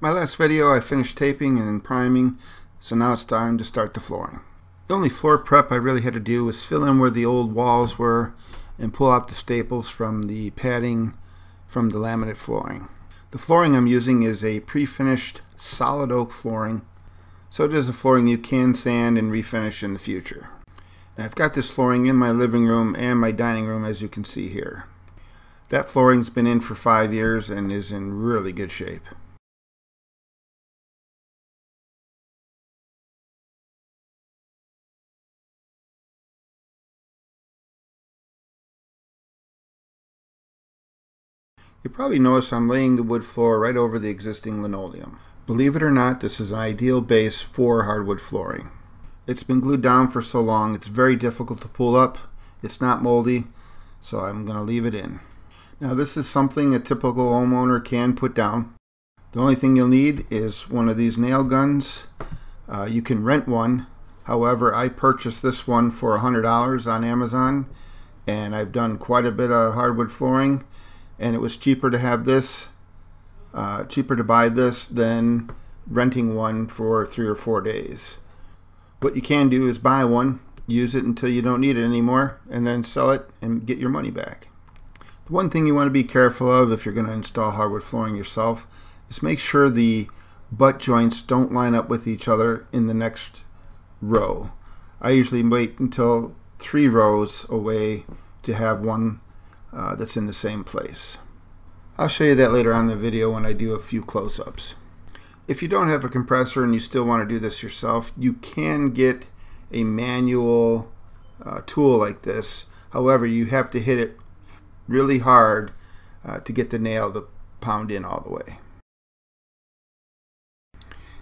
My last video I finished taping and priming, so now it's time to start the flooring. The only floor prep I really had to do was fill in where the old walls were and pull out the staples from the padding from the laminate flooring. The flooring I'm using is a pre-finished solid oak flooring, so it is a flooring you can sand and refinish in the future. Now I've got this flooring in my living room and my dining room as you can see here. That flooring's been in for five years and is in really good shape. You probably notice I'm laying the wood floor right over the existing linoleum. Believe it or not, this is an ideal base for hardwood flooring. It's been glued down for so long, it's very difficult to pull up. It's not moldy, so I'm going to leave it in. Now this is something a typical homeowner can put down. The only thing you'll need is one of these nail guns. Uh, you can rent one. However, I purchased this one for $100 on Amazon and I've done quite a bit of hardwood flooring and it was cheaper to have this, uh, cheaper to buy this than renting one for three or four days. What you can do is buy one, use it until you don't need it anymore, and then sell it and get your money back. The one thing you want to be careful of if you're going to install hardwood flooring yourself is make sure the butt joints don't line up with each other in the next row. I usually wait until three rows away to have one uh, that's in the same place. I'll show you that later on in the video when I do a few close-ups. If you don't have a compressor and you still want to do this yourself, you can get a manual uh, tool like this. However, you have to hit it really hard uh, to get the nail to pound in all the way.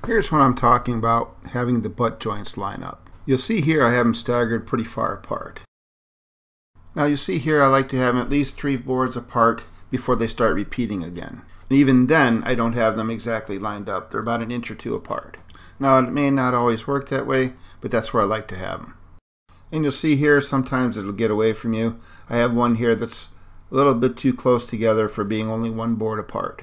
Here's what I'm talking about, having the butt joints line up. You'll see here I have them staggered pretty far apart. Now you see here I like to have at least three boards apart before they start repeating again. Even then I don't have them exactly lined up. They're about an inch or two apart. Now it may not always work that way, but that's where I like to have them. And you'll see here sometimes it'll get away from you. I have one here that's a little bit too close together for being only one board apart.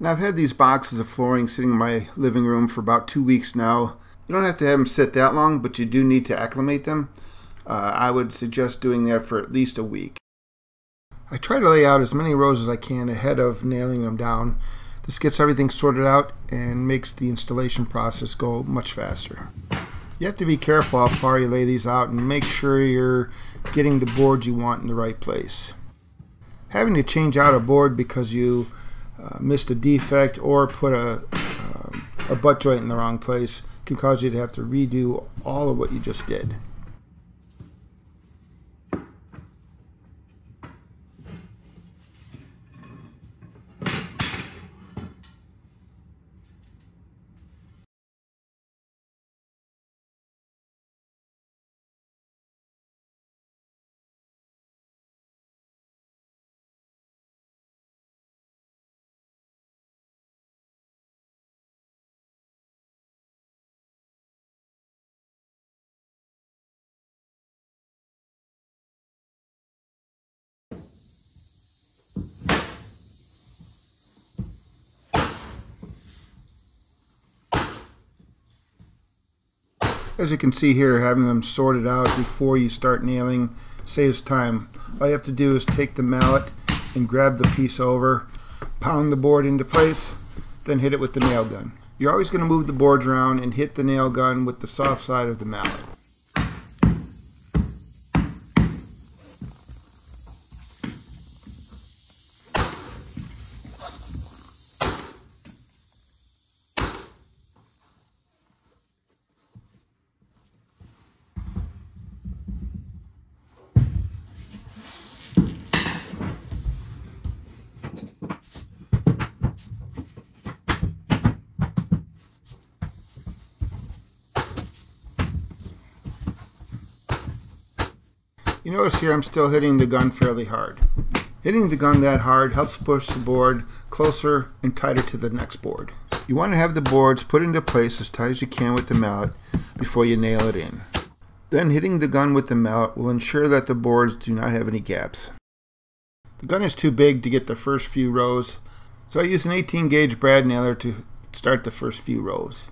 Now I've had these boxes of flooring sitting in my living room for about two weeks now you don't have to have them sit that long, but you do need to acclimate them. Uh, I would suggest doing that for at least a week. I try to lay out as many rows as I can ahead of nailing them down. This gets everything sorted out and makes the installation process go much faster. You have to be careful how far you lay these out and make sure you're getting the boards you want in the right place. Having to change out a board because you uh, missed a defect or put a, a butt joint in the wrong place can cause you to have to redo all of what you just did. As you can see here, having them sorted out before you start nailing saves time. All you have to do is take the mallet and grab the piece over, pound the board into place, then hit it with the nail gun. You're always going to move the boards around and hit the nail gun with the soft side of the mallet. You notice here I'm still hitting the gun fairly hard. Hitting the gun that hard helps push the board closer and tighter to the next board. You want to have the boards put into place as tight as you can with the mallet before you nail it in. Then hitting the gun with the mallet will ensure that the boards do not have any gaps. The gun is too big to get the first few rows, so I use an 18 gauge brad nailer to start the first few rows.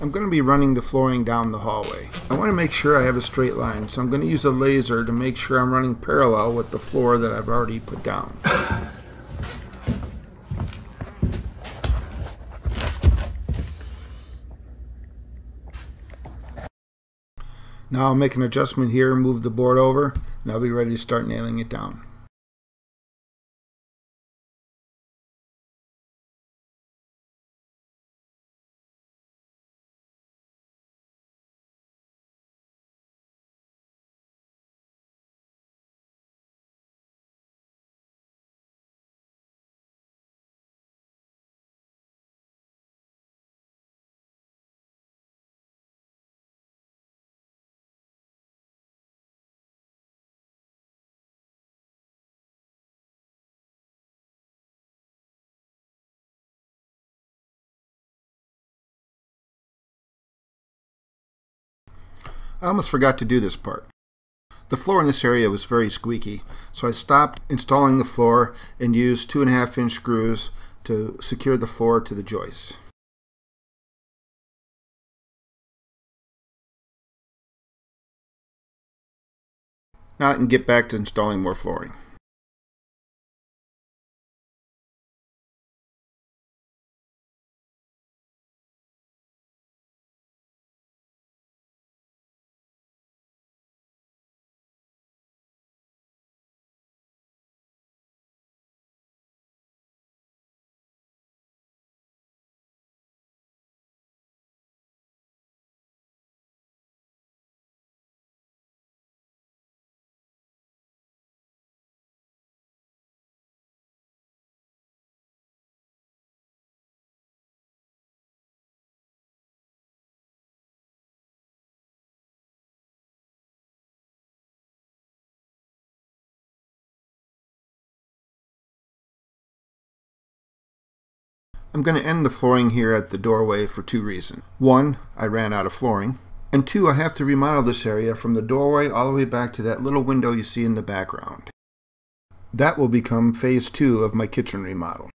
I'm going to be running the flooring down the hallway. I want to make sure I have a straight line, so I'm going to use a laser to make sure I'm running parallel with the floor that I've already put down. Now I'll make an adjustment here, move the board over, and I'll be ready to start nailing it down. I almost forgot to do this part. The floor in this area was very squeaky, so I stopped installing the floor and used two and a half inch screws to secure the floor to the joists. Now I can get back to installing more flooring. I'm going to end the flooring here at the doorway for two reasons. One, I ran out of flooring. And two, I have to remodel this area from the doorway all the way back to that little window you see in the background. That will become phase two of my kitchen remodel.